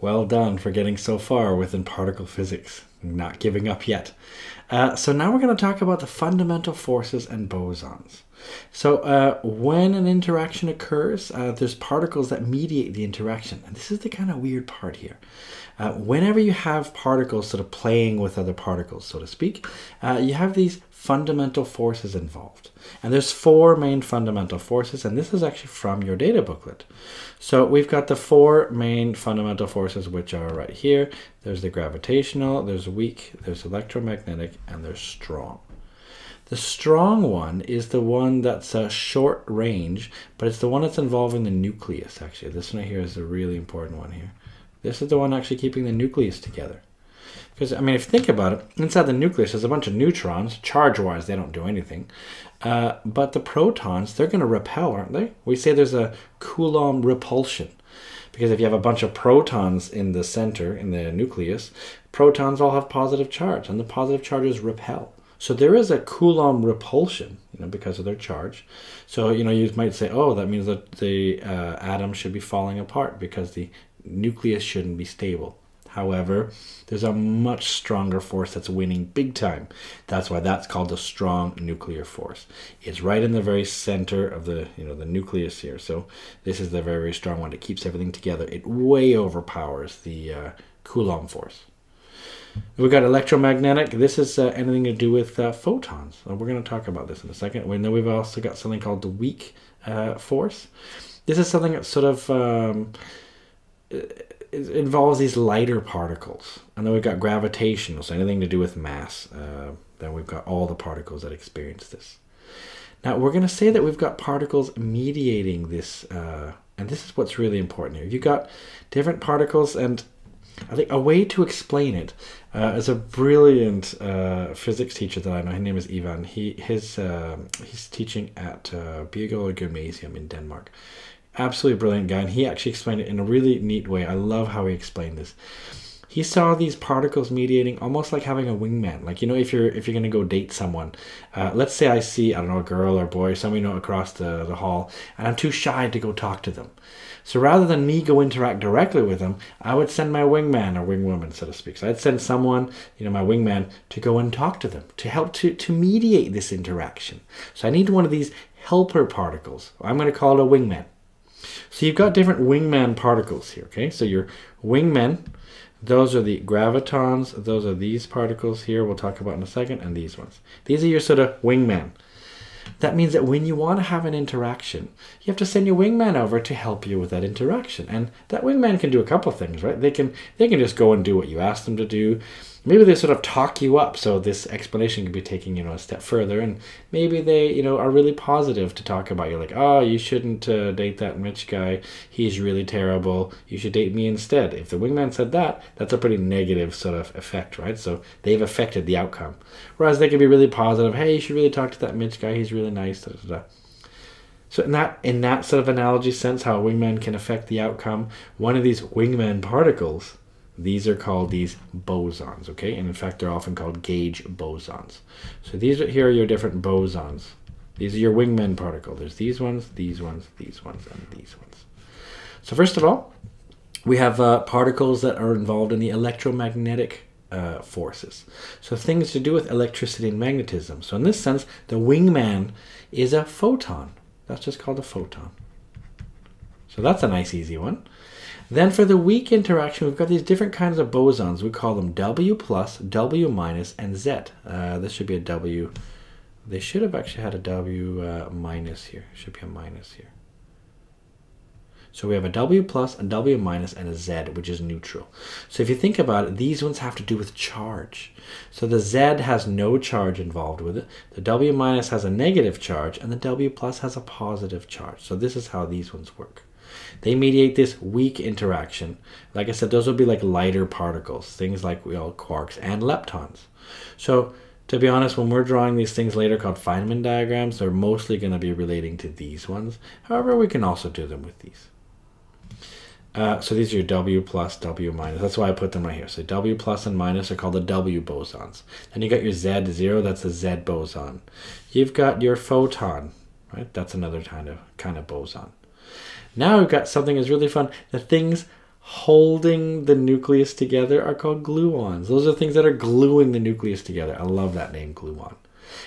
Well done for getting so far within particle physics. Not giving up yet. Uh, so now we're going to talk about the fundamental forces and bosons. So uh, when an interaction occurs, uh, there's particles that mediate the interaction. And this is the kind of weird part here. Uh, whenever you have particles sort of playing with other particles, so to speak, uh, you have these fundamental forces involved. And there's four main fundamental forces, and this is actually from your data booklet. So we've got the four main fundamental forces, which are right here. There's the gravitational, there's weak, there's electromagnetic, and there's strong. The strong one is the one that's a short range, but it's the one that's involving the nucleus, actually. This one here is a really important one here. This is the one actually keeping the nucleus together. Because, I mean, if you think about it, inside the nucleus there's a bunch of neutrons. Charge-wise, they don't do anything. Uh, but the protons, they're going to repel, aren't they? We say there's a Coulomb repulsion. Because if you have a bunch of protons in the center, in the nucleus, protons all have positive charge, and the positive charges repel. So there is a Coulomb repulsion, you know, because of their charge. So, you know, you might say, oh, that means that the uh, atom should be falling apart because the nucleus shouldn't be stable. However, there's a much stronger force that's winning big time. That's why that's called a strong nuclear force. It's right in the very center of the you know the nucleus here. So this is the very very strong one. It keeps everything together. It way overpowers the uh, Coulomb force. We've got electromagnetic. This is uh, anything to do with uh, photons. we're going to talk about this in a second. We know we've also got something called the weak uh, force. This is something that sort of um, involves these lighter particles. And then we've got gravitational, so anything to do with mass. Uh, then we've got all the particles that experience this. Now we're going to say that we've got particles mediating this, uh, and this is what's really important here. You've got different particles, and I think a way to explain it uh, is a brilliant uh, physics teacher that I know. His name is Ivan. He his uh, he's teaching at uh, Gymnasium in Denmark, absolutely brilliant guy, and he actually explained it in a really neat way. I love how he explained this. He saw these particles mediating almost like having a wingman. Like you know, if you're if you're gonna go date someone, uh, let's say I see I don't know a girl or boy, somebody you know across the the hall, and I'm too shy to go talk to them. So rather than me go interact directly with them, I would send my wingman or wingwoman, so to speak. So I'd send someone, you know, my wingman, to go and talk to them to help to to mediate this interaction. So I need one of these helper particles. I'm going to call it a wingman. So you've got different wingman particles here, okay? So your wingmen, those are the gravitons, those are these particles here, we'll talk about in a second, and these ones. These are your sort of wingmen. That means that when you want to have an interaction, you have to send your wingman over to help you with that interaction. And that wingman can do a couple things, right? They can they can just go and do what you ask them to do maybe they sort of talk you up so this explanation could be taken you know a step further. And maybe they you know are really positive to talk about you. Like oh you shouldn't uh, date that rich guy. He's really terrible. You should date me instead. If the wingman said that that's a pretty negative sort of effect right? So they've affected the outcome. Whereas they could be really positive hey you should really talk to that rich guy. He's really nice. Da, da, da. So in that in that sort of analogy sense, how a wingman can affect the outcome, one of these wingman particles these are called these bosons, okay? And in fact, they're often called gauge bosons. So these are, here are your different bosons. These are your wingman particle. There's these ones, these ones, these ones, and these ones. So first of all, we have uh, particles that are involved in the electromagnetic uh, forces. So things to do with electricity and magnetism. So in this sense, the wingman is a photon. That's just called a photon. So that's a nice easy one. Then for the weak interaction, we've got these different kinds of bosons. We call them W plus, W minus, and Z. Uh, this should be a W. They should have actually had a W uh, minus here. Should be a minus here. So we have a W plus, a W minus, and a Z, which is neutral. So if you think about it, these ones have to do with charge. So the Z has no charge involved with it. The W minus has a negative charge, and the W plus has a positive charge. So this is how these ones work. They mediate this weak interaction. Like I said, those will be like lighter particles, things like quarks and leptons. So to be honest, when we're drawing these things later called Feynman diagrams, they're mostly going to be relating to these ones. However, we can also do them with these. Uh, so these are your W plus, W minus. That's why I put them right here. So W plus and minus are called the W bosons. Then you got your Z zero, that's the Z boson. You've got your photon, right? That's another kind of kind of boson. Now we've got something that's really fun. The things holding the nucleus together are called gluons. Those are things that are gluing the nucleus together. I love that name, gluon.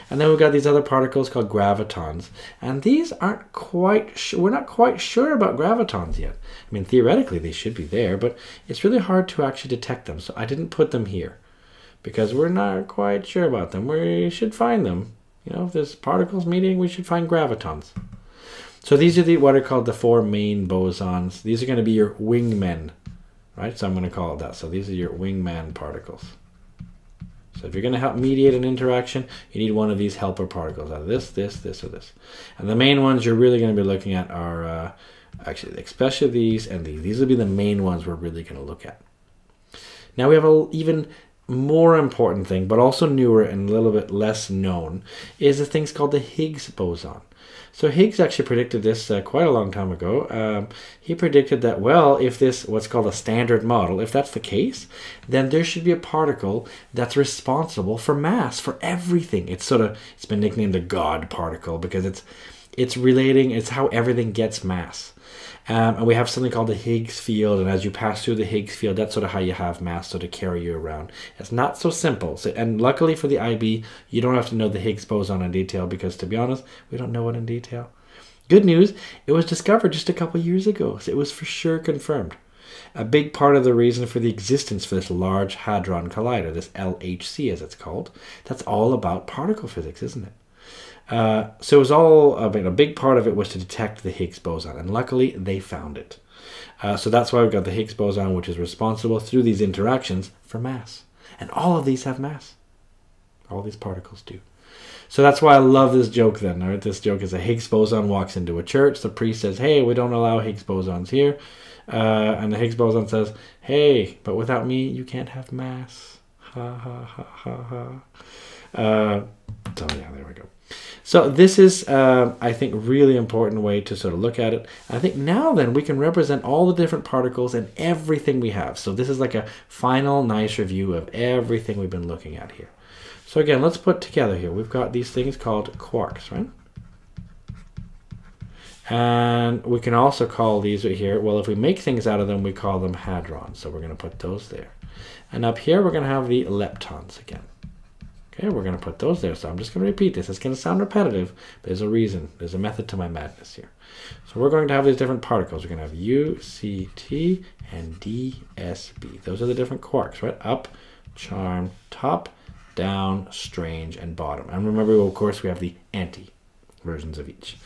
And then we've got these other particles called gravitons. And these aren't quite sure, we're not quite sure about gravitons yet. I mean, theoretically they should be there, but it's really hard to actually detect them. So I didn't put them here because we're not quite sure about them. We should find them. You know, if there's particles meeting, we should find gravitons. So these are the what are called the four main bosons. These are going to be your wingmen, right? So I'm going to call it that. So these are your wingman particles. So if you're going to help mediate an interaction, you need one of these helper particles out this, this, this, or this. And the main ones you're really going to be looking at are uh, actually especially these and these. These will be the main ones we're really going to look at. Now we have a even more important thing, but also newer and a little bit less known, is the things called the Higgs boson. So Higgs actually predicted this uh, quite a long time ago. Um, he predicted that, well, if this, what's called a standard model, if that's the case, then there should be a particle that's responsible for mass, for everything. It's sort of, it's been nicknamed the God particle because it's, it's relating, it's how everything gets mass. Um, and we have something called the Higgs field, and as you pass through the Higgs field, that's sort of how you have mass so to carry you around. It's not so simple. So, and luckily for the IB, you don't have to know the Higgs boson in detail because, to be honest, we don't know it in detail. Good news, it was discovered just a couple years ago, so it was for sure confirmed. A big part of the reason for the existence for this Large Hadron Collider, this LHC as it's called, that's all about particle physics, isn't it? Uh, so it was all, I mean, a big part of it was to detect the Higgs boson, and luckily they found it. Uh, so that's why we've got the Higgs boson, which is responsible through these interactions for mass. And all of these have mass. All these particles do. So that's why I love this joke then. Right? This joke is a Higgs boson walks into a church. The priest says, Hey, we don't allow Higgs bosons here. Uh, and the Higgs boson says, Hey, but without me, you can't have mass. Ha ha ha ha ha. Uh, so yeah, there we go. So this is, uh, I think, really important way to sort of look at it. I think now then we can represent all the different particles and everything we have. So this is like a final nice review of everything we've been looking at here. So again, let's put together here. We've got these things called quarks, right? And we can also call these right here, well, if we make things out of them, we call them hadrons. So we're going to put those there. And up here, we're going to have the leptons again. Okay, we're going to put those there. So I'm just going to repeat this. It's going to sound repetitive, but there's a reason. There's a method to my madness here. So we're going to have these different particles. We're going to have U, C, T, and D, S, B. Those are the different quarks, right? Up, charm, top, down, strange, and bottom. And remember, of course, we have the anti versions of each.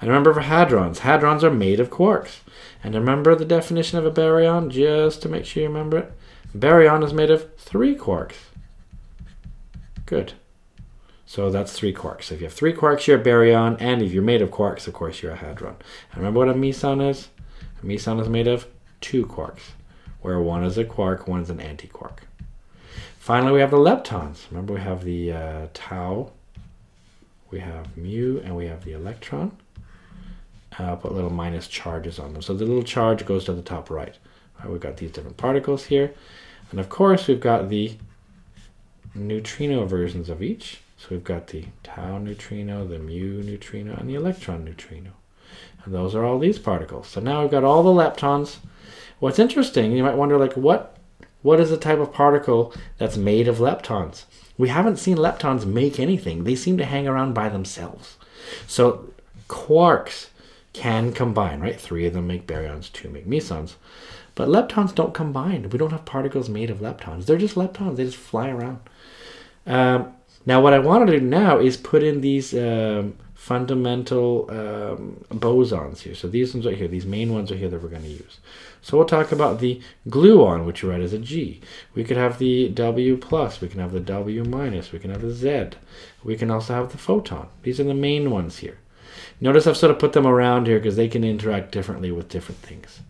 And remember for hadrons, hadrons are made of quarks. And remember the definition of a baryon, just to make sure you remember it? Baryon is made of three quarks. Good. So that's three quarks. If you have three quarks, you're a baryon, and if you're made of quarks, of course, you're a hadron. And remember what a meson is? A meson is made of two quarks, where one is a quark, one is an antiquark. Finally, we have the leptons. Remember, we have the uh, tau, we have mu, and we have the electron. I'll put little minus charges on them. So the little charge goes to the top right. right. We've got these different particles here. And of course, we've got the neutrino versions of each. So we've got the tau neutrino, the mu neutrino, and the electron neutrino. And those are all these particles. So now we've got all the leptons. What's interesting, you might wonder, like, what, what is the type of particle that's made of leptons? We haven't seen leptons make anything. They seem to hang around by themselves. So quarks can combine, right? Three of them make baryons, two make mesons. But leptons don't combine. We don't have particles made of leptons. They're just leptons. They just fly around. Um, now, what I want to do now is put in these um, fundamental um, bosons here. So these ones right here, these main ones are here that we're going to use. So we'll talk about the gluon, which you write as a G. We could have the W plus, we can have the W minus, we can have the Z. We can also have the photon. These are the main ones here. Notice I've sort of put them around here because they can interact differently with different things.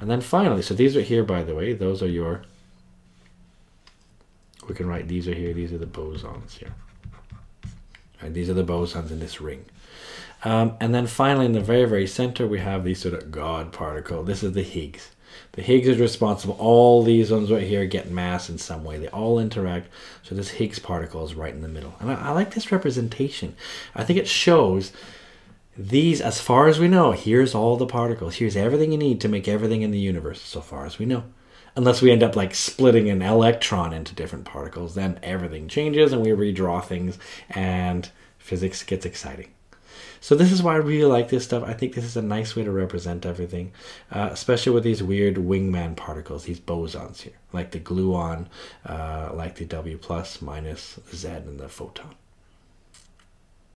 And then finally, so these are here, by the way, those are your we can write these are here, these are the bosons here. Right, these are the bosons in this ring. Um, and then finally, in the very, very center, we have the sort of God particle. This is the Higgs. The Higgs is responsible. All these ones right here get mass in some way. They all interact. So this Higgs particle is right in the middle. And I, I like this representation. I think it shows these, as far as we know, here's all the particles. Here's everything you need to make everything in the universe, so far as we know. Unless we end up like splitting an electron into different particles, then everything changes and we redraw things and physics gets exciting. So this is why I really like this stuff. I think this is a nice way to represent everything, uh, especially with these weird wingman particles, these bosons here, like the gluon, uh, like the W plus minus Z and the photon.